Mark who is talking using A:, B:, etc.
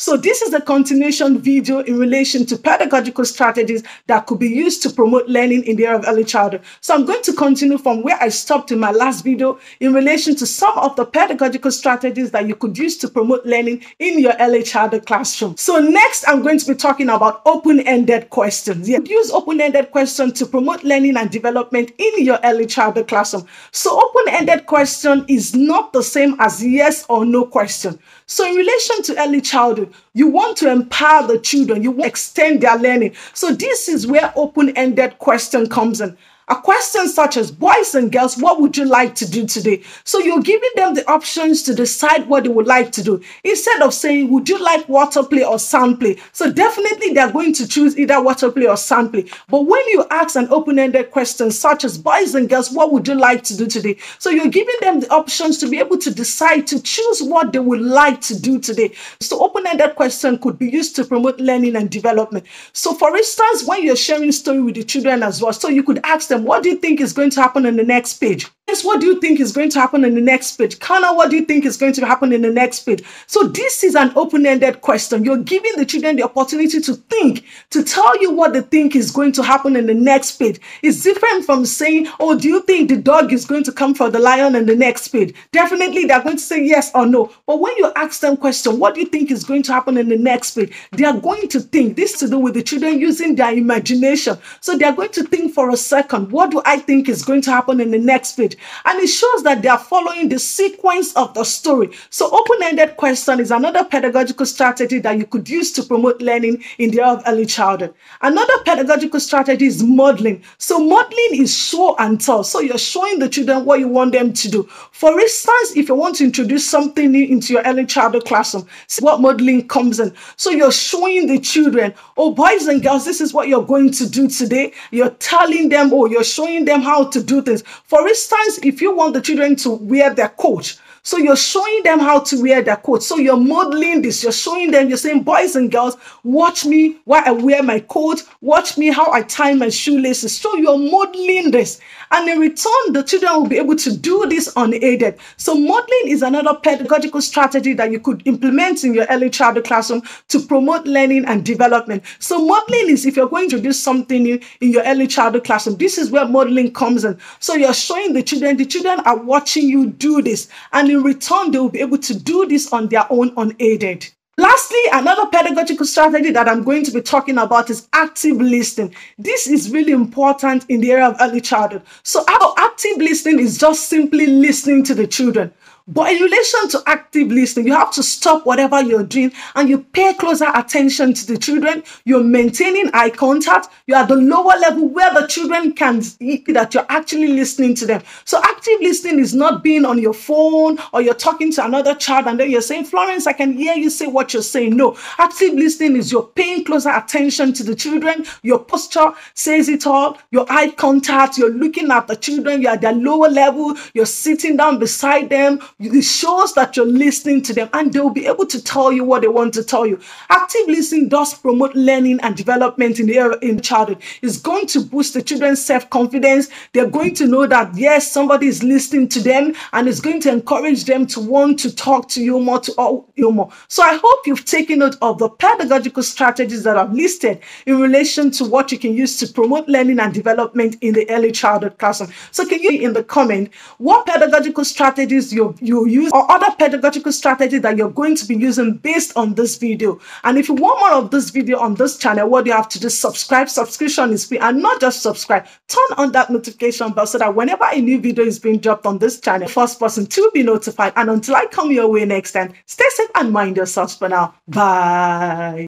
A: So this is a continuation video in relation to pedagogical strategies that could be used to promote learning in the area of early childhood. So I'm going to continue from where I stopped in my last video in relation to some of the pedagogical strategies that you could use to promote learning in your early childhood classroom. So next, I'm going to be talking about open-ended questions. Yeah, use open-ended questions to promote learning and development in your early childhood classroom. So open-ended question is not the same as yes or no question. So in relation to early childhood, you want to empower the children, you want to extend their learning. So this is where open-ended question comes in. A question such as, boys and girls, what would you like to do today? So you're giving them the options to decide what they would like to do. Instead of saying, would you like water play or sand play? So definitely they're going to choose either water play or sand play. But when you ask an open-ended question such as, boys and girls, what would you like to do today? So you're giving them the options to be able to decide to choose what they would like to do today. So open-ended question could be used to promote learning and development. So for instance, when you're sharing story with the children as well, so you could ask them, them, what do you think is going to happen in the next page? Yes, what do you think is going to happen in the next page? Kana, what do you think is going to happen in the next page? So this is an open-ended question. You're giving the children the opportunity to think, to tell you what they think is going to happen in the next page. It's different from saying, oh, do you think the dog is going to come for the lion in the next page? Definitely they're going to say yes or no. But when you ask them question, what do you think is going to happen in the next page? They are going to think. This to do with the children using their imagination. So they are going to think for a second what do I think is going to happen in the next page? And it shows that they are following the sequence of the story. So open-ended question is another pedagogical strategy that you could use to promote learning in the early childhood. Another pedagogical strategy is modeling. So modeling is show and tell. So you're showing the children what you want them to do. For instance, if you want to introduce something new into your early childhood classroom, what modeling comes in. So you're showing the children, oh, boys and girls, this is what you're going to do today. You're telling them, oh, you're showing them how to do things. For instance, if you want the children to wear their coat, so you're showing them how to wear their coat. So you're modeling this. You're showing them, you're saying, boys and girls, watch me while I wear my coat. Watch me how I tie my shoelaces. So you're modeling this. And in return, the children will be able to do this unaided. So modeling is another pedagogical strategy that you could implement in your early childhood classroom to promote learning and development. So modeling is if you're going to do something new in your early childhood classroom, this is where modeling comes in. So you're showing the children, the children are watching you do this. And in return, they will be able to do this on their own unaided. Lastly, another pedagogical strategy that I'm going to be talking about is active listening. This is really important in the area of early childhood. So active listening is just simply listening to the children. But in relation to active listening, you have to stop whatever you're doing and you pay closer attention to the children. You're maintaining eye contact. You're at the lower level where the children can see that you're actually listening to them. So active listening is not being on your phone or you're talking to another child and then you're saying, Florence, I can hear you say what you're saying. No, active listening is you're paying closer attention to the children. Your posture says it all. Your eye contact, you're looking at the children. You're at their lower level. You're sitting down beside them it shows that you're listening to them and they'll be able to tell you what they want to tell you. Active listening does promote learning and development in the in childhood. It's going to boost the children's self-confidence. They're going to know that yes, somebody is listening to them and it's going to encourage them to want to talk to you more, to all you more. So I hope you've taken note of the pedagogical strategies that I've listed in relation to what you can use to promote learning and development in the early childhood classroom. So can you in the comment what pedagogical strategies you you use or other pedagogical strategy that you're going to be using based on this video. And if you want more of this video on this channel, what you have to do is subscribe. Subscription is free and not just subscribe. Turn on that notification bell so that whenever a new video is being dropped on this channel, first person to be notified. And until I come your way next time, stay safe and mind yourselves for now. Bye.